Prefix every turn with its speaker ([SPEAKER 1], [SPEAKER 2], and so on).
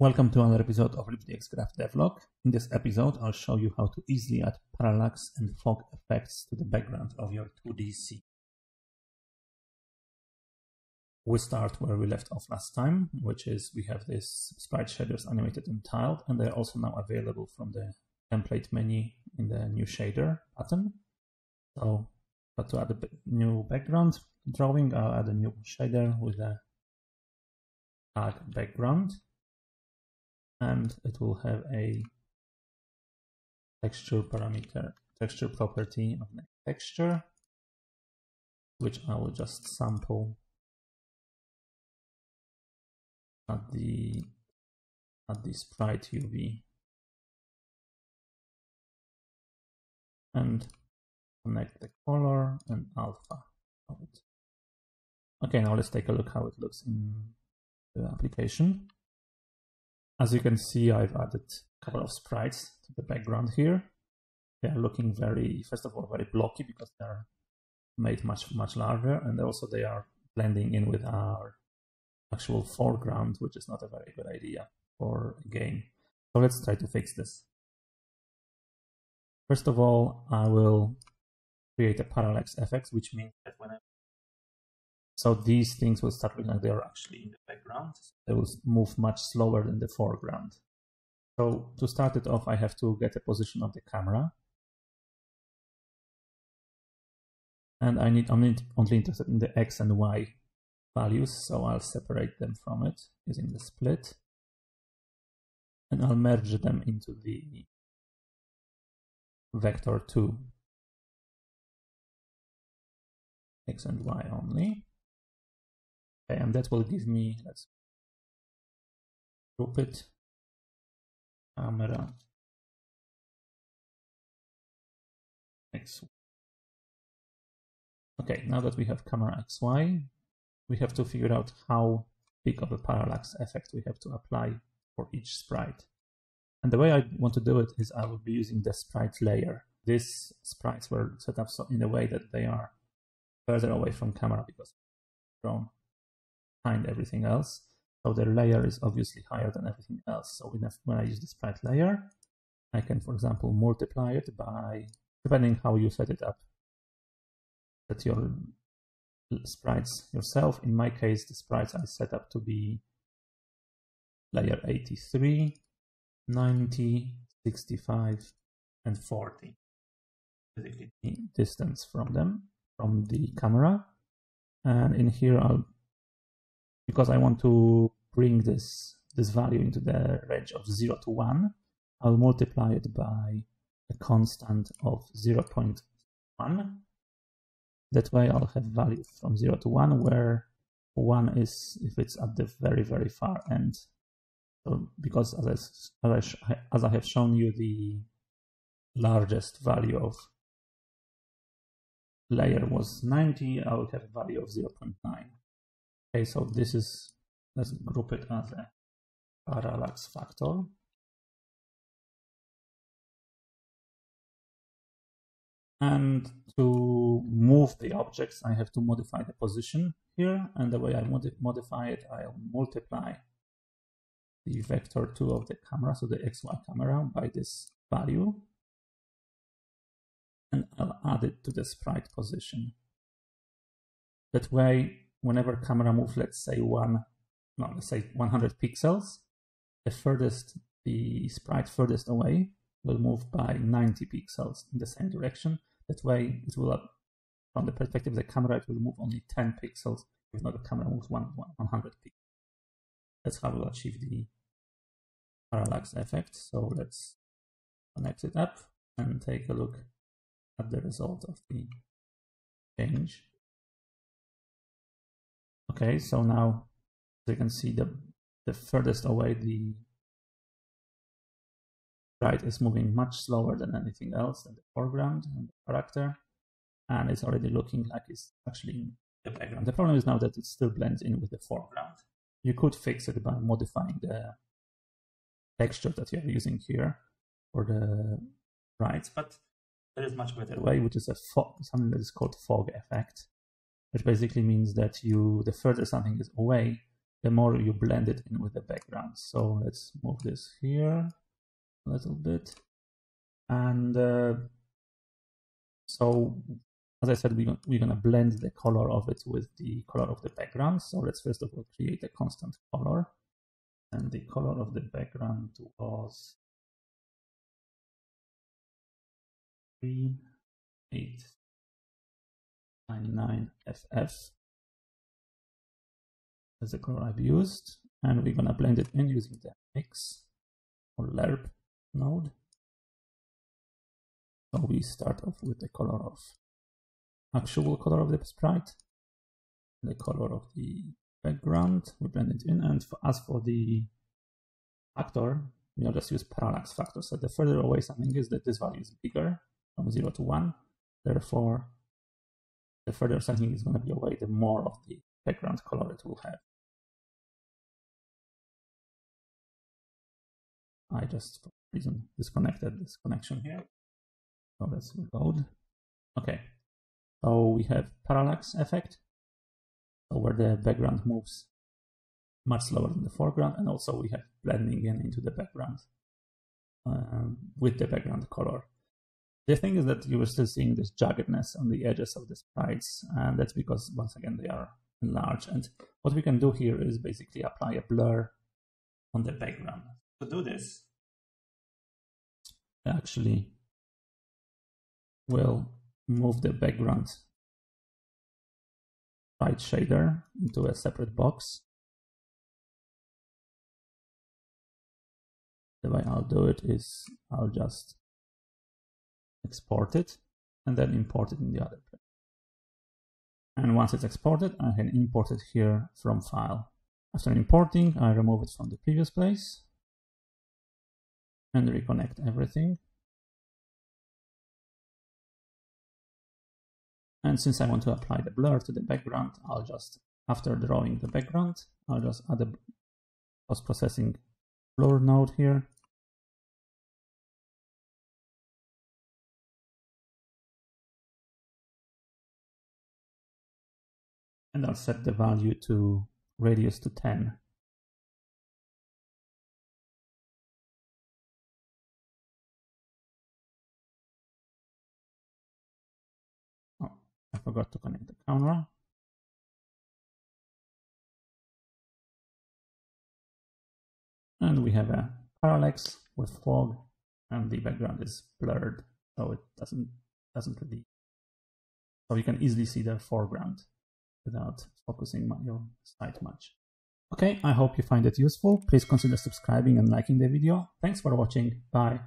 [SPEAKER 1] Welcome to another episode of LibGDX Graph Devlog. In this episode, I'll show you how to easily add parallax and fog effects to the background of your 2D scene. We start where we left off last time, which is we have this sprite shaders animated and tiled, and they're also now available from the template menu in the new shader button. So, but to add a new background drawing, I'll add a new shader with a tag background and it will have a texture parameter, texture property of the texture, which I will just sample at the at the sprite UV and connect the color and alpha of it. Okay, now let's take a look how it looks in the application. As you can see, I've added a couple of sprites to the background here. They are looking very, first of all, very blocky because they're made much, much larger. And also they are blending in with our actual foreground, which is not a very good idea for a game. So let's try to fix this. First of all, I will create a parallax effect, which means that when I so these things will start looking like they are actually in the background. They will move much slower than the foreground. So to start it off, I have to get a position of the camera. And I need, I'm only interested in the X and Y values, so I'll separate them from it using the split. And I'll merge them into the vector 2. X and Y only. Okay, and that will give me, let's group it, camera X. Okay, now that we have camera XY, we have to figure out how big of a parallax effect we have to apply for each sprite. And the way I want to do it is I will be using the sprite layer. These sprites were set up so in a way that they are further away from camera because from behind everything else. So the layer is obviously higher than everything else. So when I use the sprite layer, I can, for example, multiply it by, depending how you set it up, set your sprites yourself. In my case, the sprites I set up to be layer 83, 90, 65, and 40. Basically, the distance from them, from the camera. And in here, I'll because I want to bring this, this value into the range of 0 to 1, I'll multiply it by a constant of 0 0.1. That way I'll have values from 0 to 1, where 1 is if it's at the very, very far end. So because as I, as I, as I have shown you, the largest value of layer was 90, I will have a value of 0.9. Okay, so this is, let's group it as a parallax factor. And to move the objects, I have to modify the position here. And the way I mod modify it, I'll multiply the vector 2 of the camera, so the XY camera, by this value. And I'll add it to the sprite position. That way, whenever camera moves, let's say one, no, let's say 100 pixels, the furthest, the sprite furthest away will move by 90 pixels in the same direction. That way it will, from the perspective of the camera, it will move only 10 pixels, if not the camera moves one, 100 pixels. That's how we'll achieve the parallax effect. So let's connect it up and take a look at the result of the change. Okay, so now you can see the, the furthest away the right is moving much slower than anything else than the foreground and the character. And it's already looking like it's actually in the background. The problem is now that it still blends in with the foreground. You could fix it by modifying the texture that you're using here for the sprites, but there is much better way, which is a fog, something that is called fog effect which basically means that you, the further something is away, the more you blend it in with the background. So let's move this here a little bit. And uh, so, as I said, we, we're going to blend the color of it with the color of the background. So let's first of all create a constant color. And the color of the background was 3899 FF. as the color I've used. And we're going to blend it in using the mix or lerp node. So we start off with the color of actual color of the sprite, the color of the background, we blend it in. And for, as for the factor, we'll just use parallax factor. So the further away something is, that this value is bigger from 0 to 1. Therefore, the further something is going to be away, the more of the background color it will have. I just, for reason, disconnected this connection here. So let's reload. Okay, so we have parallax effect, so where the background moves much slower than the foreground, and also we have blending in into the background um, with the background color. The thing is that you are still seeing this jaggedness on the edges of the sprites, and that's because, once again, they are enlarged. And what we can do here is basically apply a blur on the background. To do this, actually will move the background sprite shader into a separate box. The way I'll do it is I'll just export it and then import it in the other place. And once it's exported, I can import it here from file. After importing, I remove it from the previous place and reconnect everything. And since I want to apply the blur to the background, I'll just, after drawing the background, I'll just add a post-processing blur node here. And I'll set the value to radius to 10. Oh, I forgot to connect the camera. And we have a parallax with fog and the background is blurred. So it doesn't, doesn't really, so you can easily see the foreground without focusing your sight much. Okay, I hope you find it useful. Please consider subscribing and liking the video. Thanks for watching. Bye.